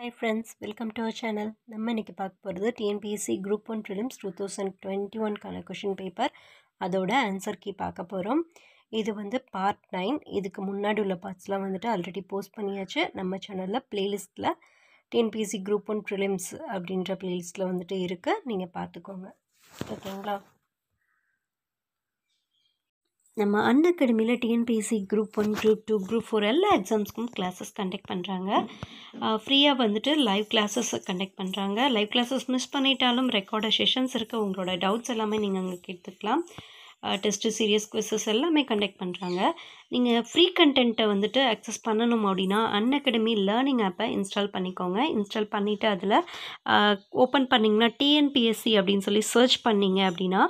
Hi friends welcome to our channel நம்ம இன்றைக்கி பார்க்க போகிறது TNPSC group one prelims two thousand twenty ஒன்க்கான question paper அதோட ஆன்சர் கீ பார்க்க போகிறோம் இது வந்து பார்ட் நைன் இதுக்கு முன்னாடி உள்ள பார்ட்ஸ்லாம் வந்துட்டு ஆல்ரெடி போஸ்ட் பண்ணியாச்சு. நம்ம சேனலில் ப்ளேலிஸ்ட்டில் டிஎன்பிஎஸ்சி குரூப் ஒன் ஃபிலிம்ஸ் அப்படின்ற ப்ளேலிஸ்ட்டில் வந்துட்டு இருக்குது நீங்கள் பார்த்துக்கோங்க. ஓகேங்களா நம்ம அன் அகாடமியில் TNPSC group one group two group four எல்லா எக்ஸாம்ஸ்க்கும் கிளாஸஸ் கண்டக்ட் பண்ணுறாங்க ஃப்ரீயாக வந்துட்டு லைவ் கிளாஸஸ் கண்டக்ட் பண்ணுறாங்க லைவ் கிளாஸஸ் மிஸ் பண்ணிட்டாலும் ரெக்கார்டு செஷன்ஸ் இருக்குது உங்களோட டவுட்ஸ் எல்லாமே நீங்கள் அங்கே கேட்டுக்கலாம். டெஸ்ட்டு சீரியஸ் குவிசஸ் எல்லாமே கண்டக்ட் பண்ணுறாங்க நீங்கள் ஃப்ரீ கண்டென்ட்டை வந்துட்டு அக்சஸ் பண்ணணும் அப்படின்னா அன் அகாடமி லேர்னிங் ஆப்பை இன்ஸ்டால் பண்ணிக்கோங்க. இன்ஸ்டால் பண்ணிவிட்டு அதில் ஓப்பன் பண்ணிங்கன்னா டிஎன்பிஎஸ்சி அப்படின்னு சொல்லி சர்ச் பண்ணிங்க அப்படின்னா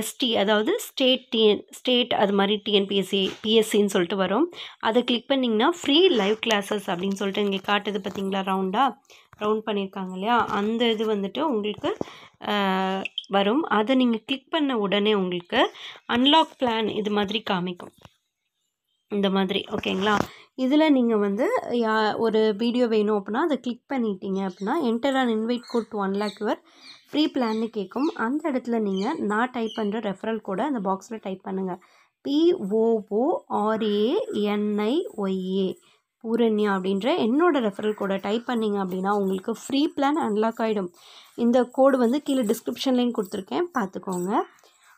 எஸ்டி அதாவது ஸ்டேட் டிஎன் ஸ்டேட் அது மாதிரி டிஎன்பிஎஸ்சி பிஎஸ்சின்னு சொல்லிட்டு வரும். அதை கிளிக் பண்ணிங்கன்னா ஃப்ரீ லைவ் கிளாஸஸ் அப்படின்னு சொல்லிட்டு இங்கே காட்டுது பார்த்தீங்களா ரவுண்டாக ரவுண்ட் பண்ணியிருக்காங்க இல்லையா? அந்த இது வந்துட்டு உங்களுக்கு வரும். அதை நீங்கள் கிளிக் பண்ண உடனே உங்களுக்கு அன்லாக் பிளான் இது மாதிரி காமிக்கும். இந்த மாதிரி. ஓகேங்களா இதில் நீங்கள் வந்து யா ஒரு வீடியோ வேணும் அப்படின்னா அதை கிளிக் பண்ணிட்டீங்க அப்படின்னா enter and invite code to unlock your free பிளான்னு கேட்கும் அந்த இடத்துல நீங்கள் நான் டைப் பண்ணுற ரெஃபரல் கூட அந்த பாக்ஸில் டைப் பண்ணுங்கள் பிஓஓஆர்ஏஎன்ஐஒய்ஏ பூரண்யா அப்படின்ற என்னோடய ரெஃபரல் கூட டைப் பண்ணிங்க அப்படின்னா உங்களுக்கு ஃப்ரீ பிளான் அன்லாக் ஆகிடும் இந்த கோடு வந்து கீழே டிஸ்கிரிப்ஷன்லேயும் கொடுத்துருக்கேன். பார்த்துக்கோங்க.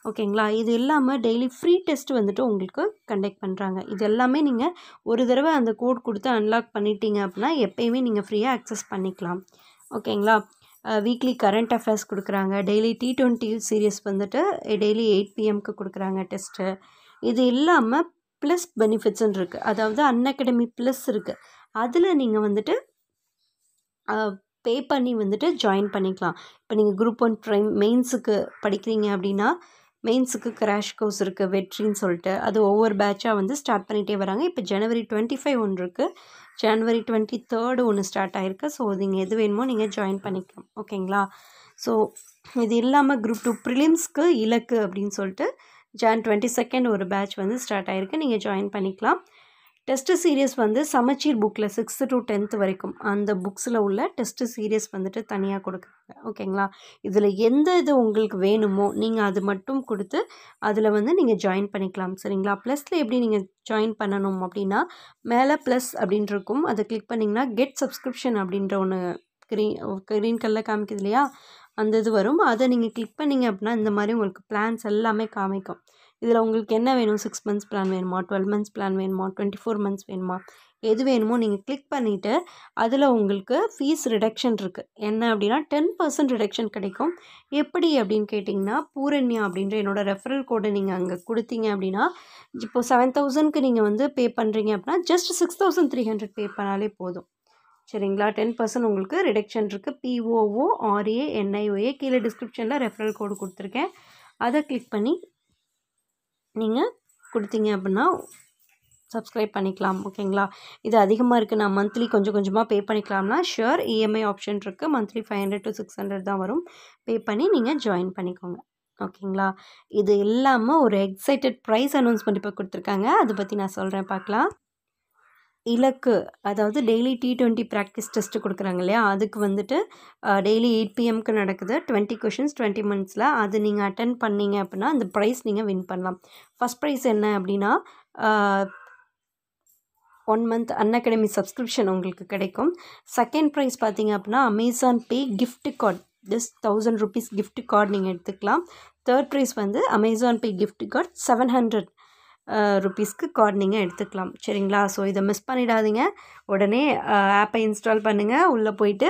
ஓகேங்களா? இது இல்லாமல் டெய்லி ஃப்ரீ டெஸ்ட் வந்துட்டு உங்களுக்கு கண்டக்ட் பண்ணுறாங்க இது எல்லாமே நீங்கள் ஒரு தடவை அந்த கோட் கொடுத்து அன்லாக் பண்ணிட்டீங்க அப்படின்னா எப்போயுமே நீங்கள் ஃப்ரீயாக அக்சஸ் பண்ணிக்கலாம். ஓகேங்களா? வீக்லி கரண்ட் அஃபேர்ஸ் கொடுக்குறாங்க. டெய்லி டி ட்வெண்ட்டி சீரியஸ் வந்துட்டு டெய்லி எயிட் பிஎம்க்கு கொடுக்குறாங்க டெஸ்ட்டு இது இல்லாமல் ப்ளஸ் பெனிஃபிட்ஸ்ன்னு இருக்குது அதாவது அன் அகாடமி ப்ளஸ் இருக்குது அதில் நீங்கள் வந்துட்டு பே பண்ணி வந்துட்டு ஜாயின் பண்ணிக்கலாம். இப்போ நீங்கள் குரூப் ஒன் ட்ரை மெயின்ஸுக்கு படிக்கிறீங்க அப்படின்னா மெயின்ஸுக்கு கிராஷ் கோர்ஸ் இருக்குது வெற்றின்னு சொல்லிட்டு. அது ஒவ்வொரு பேட்சாக வந்து ஸ்டார்ட் பண்ணிகிட்டே வராங்க. இப்போ ஜனவரி டுவெண்ட்டி ஃபைவ் ஒன்று இருக்குது ஜனவரி டுவெண்ட்டி தேர்டு ஒன்று ஸ்டார்ட் ஆகிருக்கு ஸோ நீங்கள் எது வேணுமோ நீங்கள் ஜாயின் பண்ணிக்கலாம். ஓகேங்களா ஸோ இது இல்லாமல் குரூப் டூ ப்ரிலிம்ஸ்க்கு இலக்கு அப்படின்னு சொல்லிட்டு ஜான் டுவெண்ட்டி செகண்ட் ஒரு பேட்ச் வந்து ஸ்டார்ட் ஆகிருக்கு நீங்கள் ஜாயின் பண்ணிக்கலாம். டெஸ்ட்டு சீரியஸ் வந்து சமச்சீர் புக்கில் சிக்ஸ்த்து டு டென்த்து வரைக்கும். அந்த புக்ஸில் உள்ள டெஸ்ட்டு சீரியஸ் வந்துட்டு தனியாக கொடுக்குறாங்க. ஓகேங்களா? இதில் எந்த இது உங்களுக்கு வேணுமோ நீங்கள் அது மட்டும் கொடுத்து அதில் வந்து நீங்கள் ஜாயின் பண்ணிக்கலாம். சரிங்களா? ப்ளஸில் எப்படி நீங்கள் ஜாயின் பண்ணணும் அப்படின்னா மேலே ப்ளஸ் அப்படின்ட்டு இருக்கும் அதை கிளிக் பண்ணிங்கன்னா கெட் சப்ஸ்கிரிப்ஷன் அப்படின்ற ஒன்று க்ரீன் க்ரீன் கலரில் காமிக்குது இல்லையா? அந்த இது வரும். அதை நீங்கள் கிளிக் பண்ணிங்க அப்படின்னா இந்த மாதிரி உங்களுக்கு பிளான்ஸ் எல்லாமே காமிக்கும். இதில் உங்களுக்கு என்ன வேணும்? சிக்ஸ் மந்த்ஸ் பிளான் வேணுமா? டுவெல் மந்த்ஸ் பிளான் வேணுமா? டுவெண்ட்டி ஃபோர் மந்த்ஸ் வேணுமா? எது வேணுமோ நீங்கள் கிளிக் பண்ணிவிட்டு அதில் உங்களுக்கு ஃபீஸ் ரிடக்ஷன் இருக்குது என்ன அப்படின்னா டென் பர்சன்ட் ரிடக்ஷன் கிடைக்கும். எப்படி அப்படின்னு கேட்டிங்கன்னா பூரண்யா அப்படின்ற என்னோடய ரெஃபரல் கோடை நீங்கள் அங்கே கொடுத்தீங்க அப்படின்னா இப்போது செவன் தௌசண்ட்க்கு நீங்கள் வந்து பே பண்ணுறீங்க அப்படின்னா just six thousand three hundred pay பண்ணாலே போதும். சரிங்களா? டென் பர்சன்ட் உங்களுக்கு ரிடக்ஷன் இருக்குது பிஓஓ ஆர்ஏ என்ஐஓஏ கீழே டிஸ்கிரிப்ஷனில் ரெஃபரல் கோடு கொடுத்துருக்கேன். அதை கிளிக் பண்ணி நீங்கள் கொடுத்தீங்க அப்படின்னா சப்ஸ்கிரைப் பண்ணிக்கலாம் ஓகேங்களா இது அதிகமாக இருக்குது நான் மந்த்லி கொஞ்சம் கொஞ்சமாக பே பண்ணிக்கலாம்னா ஷுர் இஎம்ஐ ஆப்ஷன் இருக்குது monthly five hundred to six hundred தான் வரும். பே பண்ணி நீங்கள் ஜாயின் பண்ணிக்கோங்க ஓகேங்களா இது இல்லாமல் ஒரு எக்ஸைட்டட் ப்ரைஸ் அனௌன்ஸ்மெண்ட் இப்போ கொடுத்துருக்காங்க. அதை பற்றி நான் சொல்கிறேன் பார்க்கலாம். இலக்கு அதாவது daily T twenty practice test கொடுக்குறாங்க இல்லையா? அதுக்கு வந்துட்டு டெய்லி எயிட் பிஎம்க்கு நடக்குது. டுவெண்ட்டி கொஷின்ஸ் டுவெண்ட்டி மினிட்ஸில் அது நீங்கள் அட்டன் பண்ணீங்க அப்படின்னா அந்த ப்ரைஸ் நீங்கள் வின் பண்ணலாம். ஃபஸ்ட் ப்ரைஸ் என்ன அப்படின்னா one month an academy subscription உங்களுக்கு கிடைக்கும். செகண்ட் ப்ரைஸ் பார்த்தீங்க அப்படின்னா Amazon Pay gift card just thousand rupees gift card நீங்கள் எடுத்துக்கலாம். தேர்ட் ப்ரைஸ் வந்து Amazon Pay gift card seven hundred ருப்பீஸ்க்கு card நீங்கள் எடுத்துக்கலாம். சரிங்களா? ஸோ இதை மிஸ் பண்ணிடாதீங்க. உடனே ஆப்பை இன்ஸ்டால் பண்ணுங்கள் உள்ளே போயிட்டு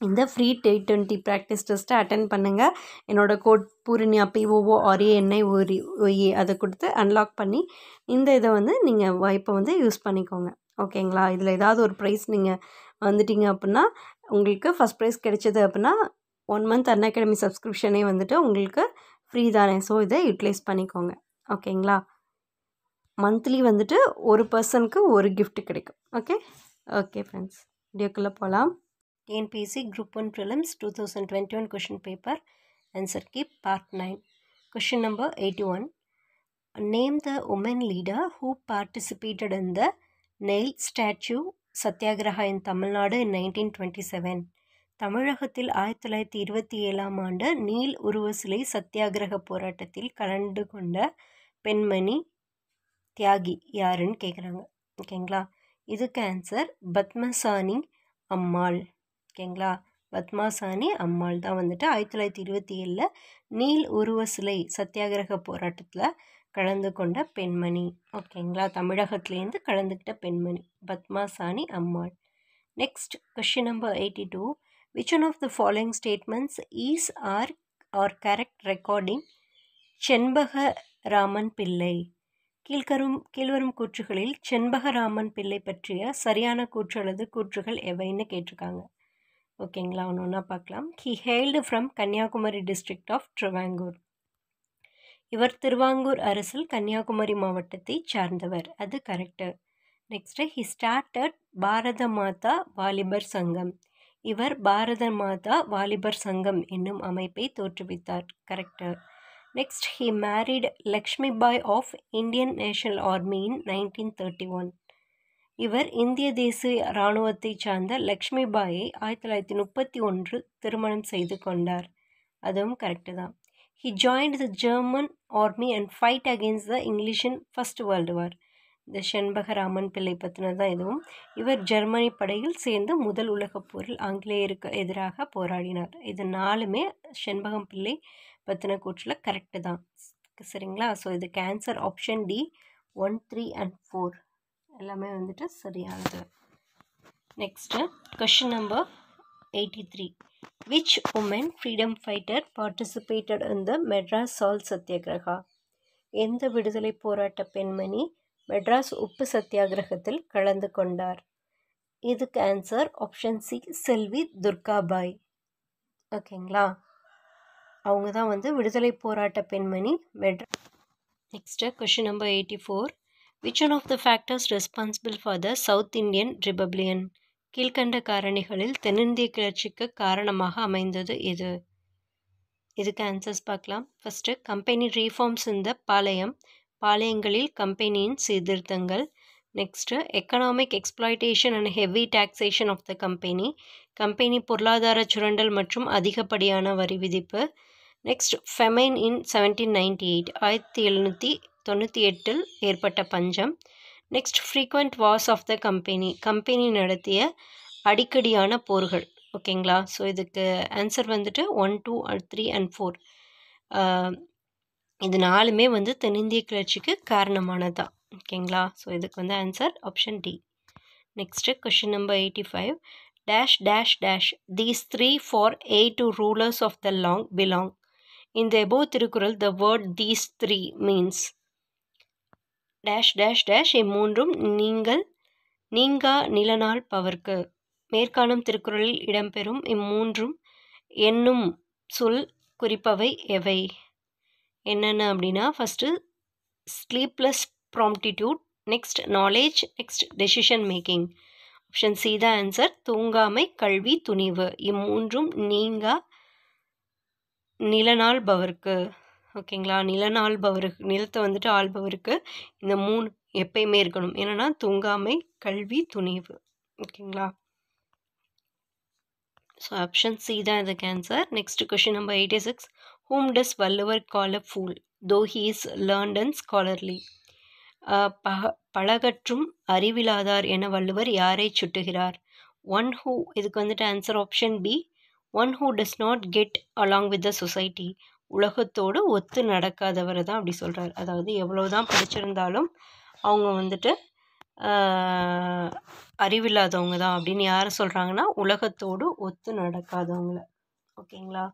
இந்த ஃப்ரீ டே டுவெண்ட்டி ப்ராக்டிஸ் டெஸ்ட்டை அட்டன் பண்ணுங்கள் என்னோடய கோட் பூரண்யா பிஓஓ ஆர்ஏஎன்ஐ ஓரி ஒய்ஏ அதை கொடுத்து அன்லாக் பண்ணி இந்த இதை வந்து நீங்கள் வாய்ப்பை வந்து யூஸ் பண்ணிக்கோங்க. ஓகேங்களா? இதில் ஏதாவது ஒரு ப்ரைஸ் நீங்கள் வந்துட்டீங்க அப்படின்னா உங்களுக்கு ஃபஸ்ட் ப்ரைஸ் கிடைச்சது அப்படின்னா ஒன் மந்த் அன் அகாடமி சப்ஸ்கிரிப்ஷனே வந்துட்டு உங்களுக்கு ஃப்ரீ தானே. ஸோ இதை யூட்டிலைஸ் பண்ணிக்கோங்க. ஓகேங்களா? மந்த்லி வந்துட்டு ஒரு பர்சனுக்கு ஒரு கிஃப்ட் கிடைக்கும். ஓகே ஓகே ஃப்ரெண்ட்ஸ் வீடியோக்குள்ளே போகலாம் TNPSC group one prelims two thousand twenty one question paper answer key part nine question number eighty one name the woman leader who participated in the Neill statue satyagraha in Tamil Nadu in nineteen twenty seven தமிழகத்தில் ஆயிரத்தி தொள்ளாயிரத்தி இருபத்தி ஏழாம் ஆண்டு Neil உருவ சிலை சத்தியாகிரக போராட்டத்தில் கலந்து கொண்ட பெண்மணி தியாகி யாருன்னு கேட்குறாங்க ஓகேங்களா? இதுக்கு ஆன்சர் பத்மசானி அம்மாள். ஓகேங்களா? பத்மாசானி அம்மாள் தான் வந்துட்டு ஆயிரத்தி தொள்ளாயிரத்தி இருபத்தி ஏழில் நீல் உருவ சிலை சத்தியாகிரக போராட்டத்தில் கலந்து கொண்ட பெண்மணி. ஓகேங்களா? தமிழகத்துலேருந்து கலந்துக்கிட்ட பெண்மணி Padmasani Ammal. Next question number eighty two which one of the following statements is are are correct regarding Chempakaraman Pillai. கீழ்கரும் கீழ்வரும் கூற்றுகளில் Shenbagaraman பிள்ளை பற்றிய சரியான கூற்று அல்லது கூற்றுகள் எவைன்னு கேட்டிருக்காங்க. ஓகேங்களா? ஒன்று ஒன்றா பார்க்கலாம். He hailed from Kanyakumari district of Travancore இவர் திருவாங்கூர் அரசில் கன்னியாகுமரி மாவட்டத்தை சார்ந்தவர். அது correct next he started Bharata Mata Valibar Sangam. இவர் பாரத மாதா வாலிபர் சங்கம் என்னும் அமைப்பை தோற்றுவித்தார். Correct next he married Lakshmi Bai of Indian National Army in nineteen thirty one இவர் இந்திய தேசிய இராணுவத்தைச் சார்ந்த லக்ஷ்மி பாயை ஆயிரத்தி தொள்ளாயிரத்தி முப்பத்தி ஒன்று திருமணம் செய்து கொண்டார். அதுவும் கரெக்டு தான். He joined the German army and fight against the English in first world war இந்த செண்பகராமன் பிள்ளை பற்றினது தான் இதுவும். இவர் ஜெர்மனி படையில் சேர்ந்து முதல் உலகப் போரில் ஆங்கிலேயருக்கு எதிராக போராடினார். இது நாலுமே செண்பகம் பிள்ளை பற்றின கூற்றில் கரெக்டு தான். சரிங்களா? ஸோ இது answer option D one three and four எல்லாமே வந்துட்டு சரியானது. Next question number eighty three which woman freedom fighter participated in the Madras salt satyagraha எந்த விடுதலை போராட்ட பெண்மணி மெட்ராஸ் உப்பு சத்தியாகிரகத்தில் கலந்து கொண்டார்? இதுக்கு answer option C Selvi Durgabai. ஓகேங்களா அவங்க தான் வந்து விடுதலை போராட்ட பெண்மணி metro next question number eighty four which one of the factors responsible for the south Indian rebellion கீழ்கண்ட காரணிகளில் தென்னிந்திய கிளர்ச்சிக்கு காரணமாக அமைந்தது எது? இதுக்கு ஆன்சர்ஸ் பார்க்கலாம். ஃபஸ்ட்டு கம்பெனி ரீஃபார்ம்ஸ் இந்த பாளையம். பாளையங்களில் கம்பெனியின் சீர்திருத்தங்கள். Next economic exploitation and heavy taxation of the company company பொருளாதார சுரண்டல் மற்றும் அதிகப்படியான வரி விதிப்பு. Next famine in seventeen ninety eight ஆயிரத்தி எழுநூற்றி தொண்ணூற்றி எட்டில் ஏற்பட்ட பஞ்சம். Next frequent wars of the company company நடத்திய அடிக்கடியான போர்கள். ஓகேங்களா ஸோ இதுக்கு ஆன்சர் வந்துட்டு one two three and four இது நாலுமே வந்து தென்னிந்திய கிளர்ச்சிக்கு காரணமானதான் ஓகேங்களா ஸோ இதுக்கு வந்து answer option D next question number eighty five dash dash dash these three for a to rulers of the land In இந்த above Thirukkural the word these three means dash dash dash இம்மூன்றும் நீங்கள் நீங்கா நிலநாள் பவர்க்கு. மேற்காணும் திருக்குறளில் இடம்பெறும் இம்மூன்றும் என்னும் சொல் குறிப்பவை எவை? என்னென்ன அப்படின்னா first sleepless promptitude next knowledge next decision making option C தான் ஆன்சர் தூங்காமை கல்வி துணிவு. இம்மூன்றும் நீங்கா நிலநாள்பவருக்கு ஓகேங்களா? நிலநாள்பவருக்கு நிலத்தை வந்துட்டு ஆள்பவருக்கு இந்த மூணு எப்பயுமே இருக்கணும். என்னென்னா தூங்காமை கல்வி துணிவு. ஓகேங்களா? ஸோ ஆப்ஷன் சி தான் இதுக்கு answer next question number eighty six whom does Valluvar call a fool though he is learned and scholarly பக பழகற்றும் அறிவிலாதார் என வள்ளுவர் யாரை சுட்டுகிறார்? ஒன் ஹூ இதுக்கு வந்துட்டு answer option B one who does not get along with the society உலகத்தோடு ஒத்து நடக்காதவரை தான் அப்படி சொல்கிறார் அதாவது எவ்வளோ தான் படிச்சிருந்தாலும் அவங்க வந்துட்டு அறிவில்லாதவங்க தான் அப்படின்னு யாரை சொல்கிறாங்கன்னா உலகத்தோடு ஒத்து நடக்காதவங்கள. ஓகேங்களா?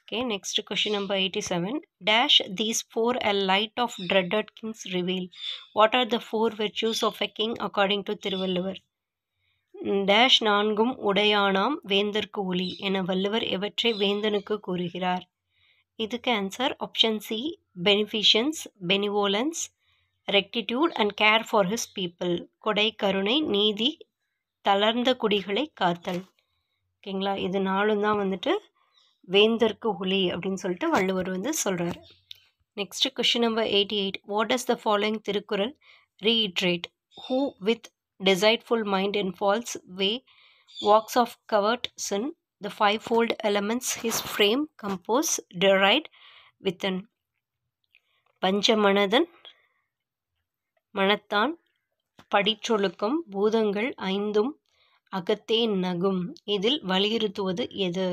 Okay next question number eighty seven dash these four a light of treated kings reveal what are the four virtues of a king according to Thiruvalluvar dash நான்கும் உடையானாம் வேந்தற்கு ஒளி என வள்ளுவர் எவற்றை வேந்தனுக்கு கூறுகிறார்? இதுக்கு answer option C benefactions benevolence rectitude and care for his people கொடை கருணை நீதி தளர்ந்த குடிகளை காத்தல். ஓகேங்களா? இது நாளும் தான் வந்துட்டு வேந்தற்கு ஒளி அப்படின்னு சொல்லிட்டு வள்ளுவர் வந்து சொல்கிறார் next question number eighty eight what is the following Thirukkural reiterate who with deceitful mind in false way, walks of covert sin, the fivefold elements his frame compose derived within. பஞ்சமனதன் மனத்தான் படிச்சொழுக்கம். பூதங்கள் ஐந்தும் அகத்தே நகும். இதில் வலியுறுத்துவது எது?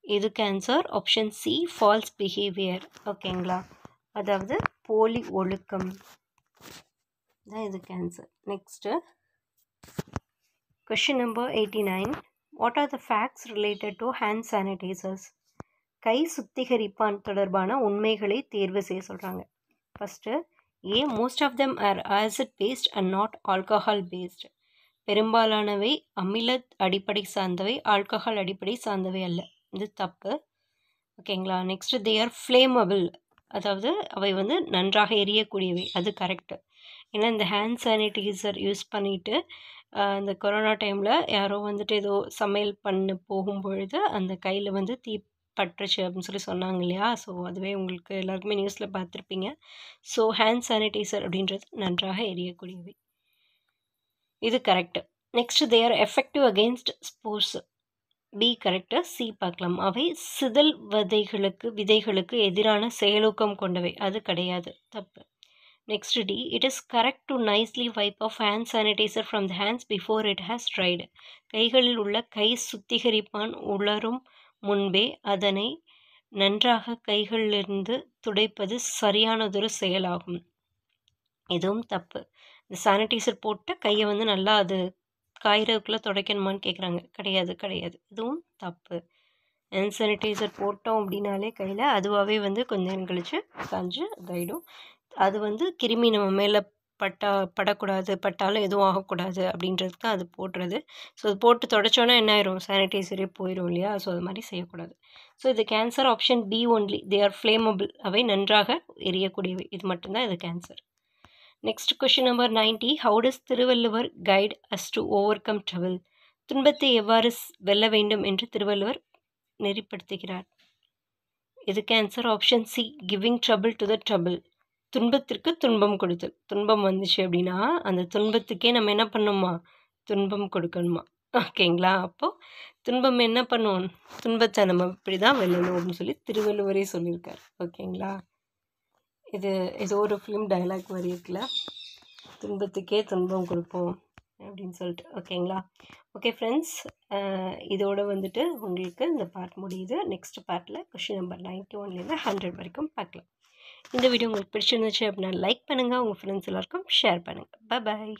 இதுக்கு answer option C false behaviour ஓகேங்களா அதாவது போலி ஒழுக்கம். தான் இதுக்கு answer next question number eighty nine what are the facts related to hand sanitisers கை சுத்திகரிப்பான் தொடர்பான உண்மைகளை தேர்வு செய்ய சொல்கிறாங்க first A most of them are acid based and not alcohol based பெரும்பாலானவை அமில அடிப்படை சார்ந்தவை ஆல்கஹால் அடிப்படை சார்ந்தவை அல்ல. இது தப்பு. ஓகேங்களா நெக்ஸ்ட் தே ஆர் ஃப்ளேமபிள் அதாவது அவை வந்து நன்றாக எரியக்கூடியவை. அது கரெக்டு ஏன்னா இந்த ஹேண்ட் சானிடைசர் யூஸ் பண்ணிவிட்டு இந்த கொரோனா டைமில் யாரோ வந்துட்டு ஏதோ சமையல் பண்ண போகும்பொழுது அந்த கையில் வந்து தீ பட்டுருச்சு அப்படின்னு சொல்லி சொன்னாங்க இல்லையா? ஸோ அதுவே உங்களுக்கு எல்லாருக்குமே நியூஸில் பார்த்துருப்பீங்க. ஸோ ஹேண்ட் சானிடைசர் அப்படின்றது நன்றாக எரியக்கூடியவை. இது correct next they are effective against spores B correct C பார்க்கலாம். அவை சிதல் விதைகளுக்கு விதைகளுக்கு எதிரான செயலூக்கம் கொண்டவை. அது கிடையாது. தப்பு. Next D it is correct to nicely wipe off hand sanitiser from the hands before it has dried கைகளில் உள்ள கை சுத்திகரிப்பான் உலரும் முன்பே அதனை நன்றாக கைகளிலிருந்து துடைப்பது சரியானதொரு செயலாகும். இதுவும் தப்பு. இந்த சானிடைசர் போட்டு கையை வந்து நல்லா அது காயிறதுக்குள்ளே துடைக்கணுமான்னு கேட்குறாங்க கிடையாது கிடையாது. இதுவும் தப்பு. ஹேண்ட் சானிடைசர் போட்டோம் அப்படின்னாலே கையில் அதுவாகவே வந்து கொஞ்ச நேரம் கழித்து காஞ்சு இதாகிடும் அது வந்து கிருமி நம்ம மேலே பட்டா படக்கூடாது பட்டாலும் எதுவும் ஆகக்கூடாது அப்படின்றதுக்கு அது போடுறது. ஸோ அது போட்டு தொடச்சோன்னா என்ன ஆயிரும்? சானிடைசரே போயிடும் இல்லையா? ஸோ அது மாதிரி செய்யக்கூடாது. ஸோ இது answer option B only they are flammable அவை நன்றாக எரியக்கூடியவை. இது மட்டும்தான் இது answer next question number ninety how does Thiruvalluvar guide us to overcome trouble துன்பத்தை எவ்வாறு வெல்ல வேண்டும் என்று திருவள்ளுவர் நெறிப்படுத்துகிறார். இது answer option C giving trouble to the trouble துன்பத்திற்கு துன்பம் கொடுத்தல். துன்பம் வந்துச்சு அப்படின்னா அந்த துன்பத்துக்கே நம்ம என்ன பண்ணணுமா துன்பம் கொடுக்கணுமா? ஓகேங்களா? அப்போது துன்பம் என்ன பண்ணுவோம் துன்பத்தை நம்ம இப்படி தான் வெல்லணும் அப்படின்னு சொல்லி திருவள்ளுவரே சொல்லியிருக்கார். ஓகேங்களா? இது ஏதோ ஒரு ஃபிலிம் டைலாக் மாதிரி இருக்குல்ல? துன்பத்துக்கே துன்பம் கொடுப்போம் அப்படின்னு சொல்லிட்டு. ஓகேங்களா? ஓகே ஃப்ரெண்ட்ஸ் இதோட வந்துட்டு உங்களுக்கு இந்த பார்ட் முடியுது. நெக்ஸ்ட் பார்ட்டில் கொஷின் நம்பர் நைன்ட்டி ஒன்லேருந்து ஹண்ட்ரட் வரைக்கும் பார்க்கலாம். இந்த வீடியோ உங்களுக்கு பிடிச்சிருந்துச்சு அப்படின்னா லைக் பண்ணுங்கள் உங்கள் ஃப்ரெண்ட்ஸ் எல்லாருக்கும் ஷேர் பண்ணுங்கள் பாய்